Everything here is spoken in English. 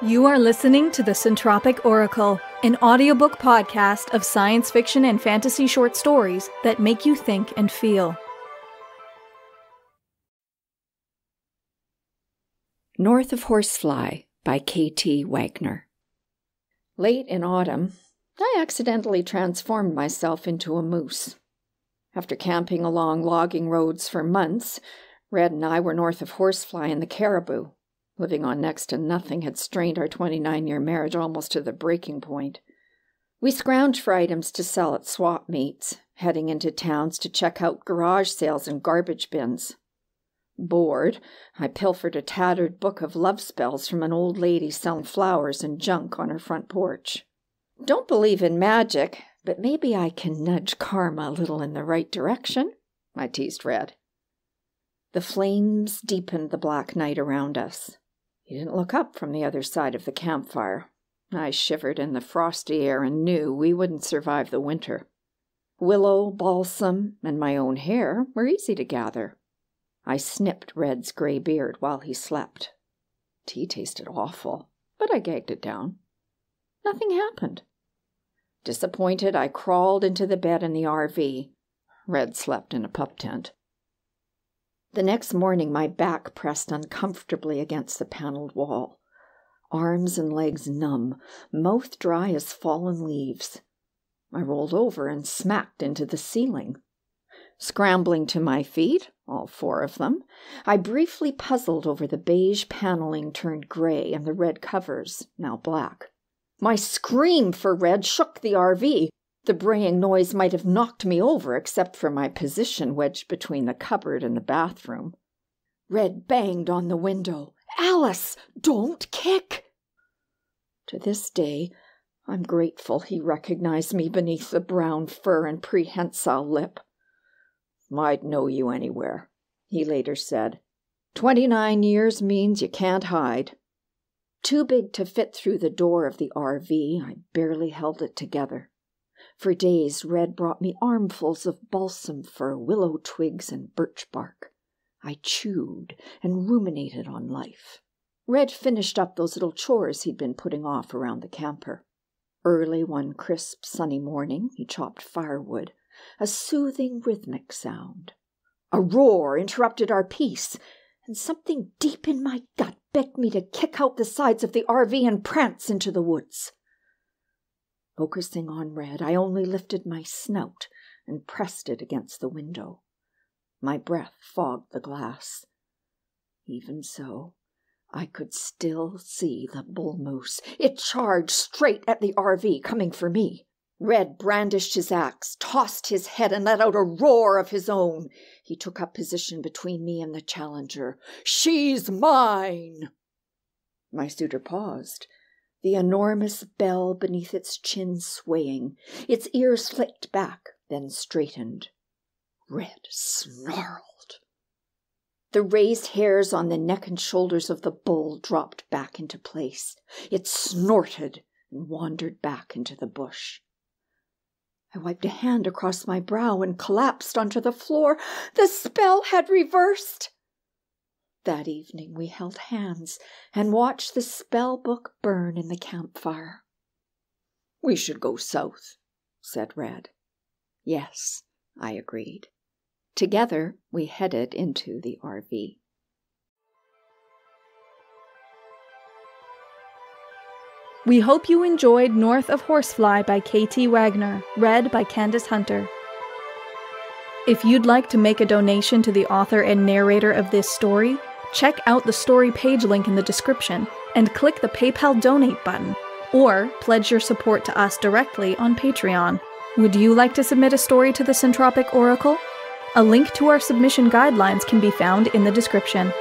You are listening to the Centropic Oracle, an audiobook podcast of science fiction and fantasy short stories that make you think and feel. North of Horsefly by K.T. Wagner. Late in autumn, I accidentally transformed myself into a moose. After camping along logging roads for months, Red and I were north of Horsefly in the Cariboo. Living on next to nothing had strained our 29 year marriage almost to the breaking point. We scrounged for items to sell at swap meets, heading into towns to check out garage sales and garbage bins. Bored, I pilfered a tattered book of love spells from an old lady selling flowers and junk on her front porch. Don't believe in magic, but maybe I can nudge karma a little in the right direction, I teased Red. The flames deepened the black night around us. He didn't look up from the other side of the campfire. I shivered in the frosty air and knew we wouldn't survive the winter. Willow, balsam, and my own hair were easy to gather. I snipped Red's gray beard while he slept. Tea tasted awful, but I gagged it down. Nothing happened. Disappointed, I crawled into the bed in the RV. Red slept in a pup tent. The next morning, my back pressed uncomfortably against the paneled wall. Arms and legs numb, mouth dry as fallen leaves. I rolled over and smacked into the ceiling. Scrambling to my feet, all four of them, I briefly puzzled over the beige paneling turned gray and the red covers, now black. My scream for Red shook the RV. The braying noise might have knocked me over except for my position wedged between the cupboard and the bathroom. Red banged on the window. Alice, don't kick! To this day, I'm grateful he recognized me beneath the brown fur and prehensile lip. I'd know you anywhere, he later said. Twenty nine years means you can't hide. Too big to fit through the door of the RV, I barely held it together. For days, Red brought me armfuls of balsam fir, willow twigs, and birch bark. I chewed and ruminated on life. Red finished up those little chores he'd been putting off around the camper. Early one crisp, sunny morning, he chopped firewood, a soothing, rhythmic sound. A roar interrupted our peace, and something deep in my gut begged me to kick out the sides of the RV and prance into the woods. Focusing on Red, I only lifted my snout and pressed it against the window. My breath fogged the glass. Even so, I could still see the bull moose. It charged straight at the RV, coming for me. Red brandished his axe, tossed his head, and let out a roar of his own. He took up position between me and the challenger. She's mine! My suitor paused, the enormous bell beneath its chin swaying. Its ears flicked back, then straightened. Red snarled. The raised hairs on the neck and shoulders of the bull dropped back into place. It snorted and wandered back into the bush. I wiped a hand across my brow and collapsed onto the floor. The spell had reversed. That evening we held hands and watched the spell book burn in the campfire. We should go south, said Red. Yes, I agreed. Together we headed into the RV. We hope you enjoyed North of Horsefly by K.T. Wagner, read by Candice Hunter. If you'd like to make a donation to the author and narrator of this story, check out the story page link in the description and click the PayPal donate button, or pledge your support to us directly on Patreon. Would you like to submit a story to the Centropic Oracle? A link to our submission guidelines can be found in the description.